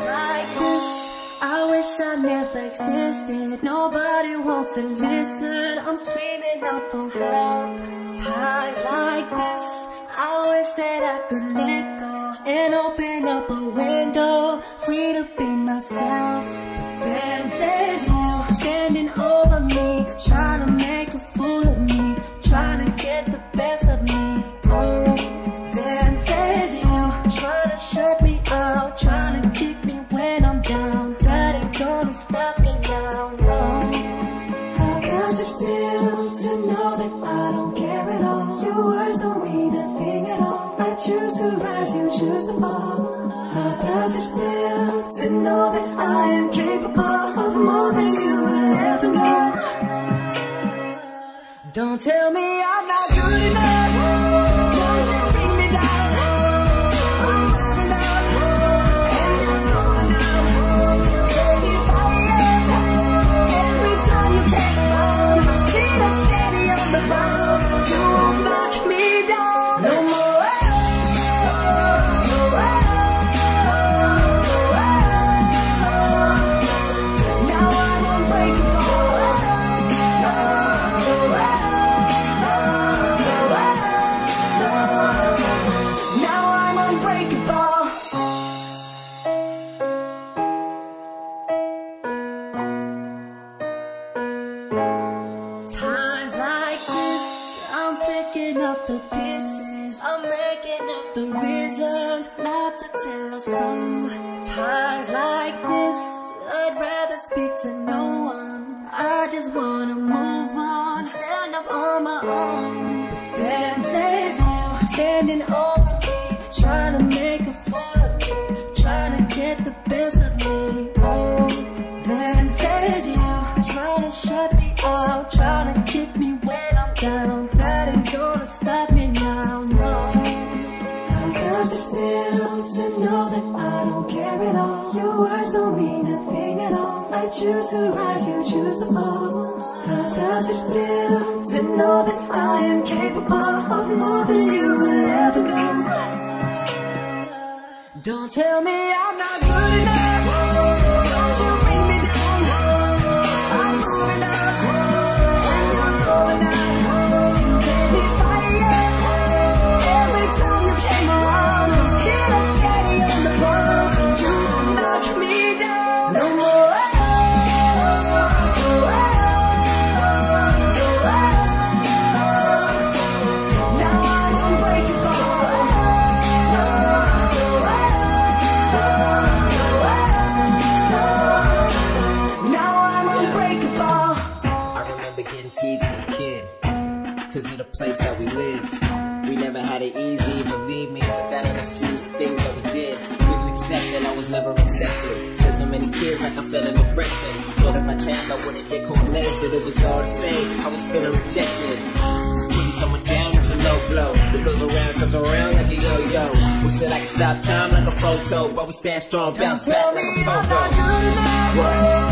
Like this, I wish I never existed. Nobody wants to listen. I'm screaming out for help. Times like this, I wish that I could let go and open up a window, free to be myself. Choose to rise, you choose to fall. How does it feel to know that I am capable of more than you will ever know? Don't tell me I'm the pieces. I'm making up the reasons not to tell soul. Times like this, I'd rather speak to no one. I just wanna move on, stand up on my own. But then there's you standing over me, trying to make a fool of me, trying to get the best of me. Oh, then there's you trying to shut me out, trying to kick me Care at all? Your words don't mean a thing at all. I choose to rise, you choose to fall. How does it feel to know that I am capable of more than you will ever know? Don't tell me I'm not getting teased as a kid, cause of the place that we lived. We never had it easy, believe me, but that ain't excuse the things that we did. Couldn't accept that I was never accepted. Shed so many tears like I felt in depression. Thought if I changed, I wouldn't get caught less, but it was all the same. I was feeling rejected. Putting someone down is a low blow. That goes around, comes around like a yo-yo. We said I can stop time like a photo, but we stand strong, bounce back like a I'm good enough.